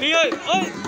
Hier, oh.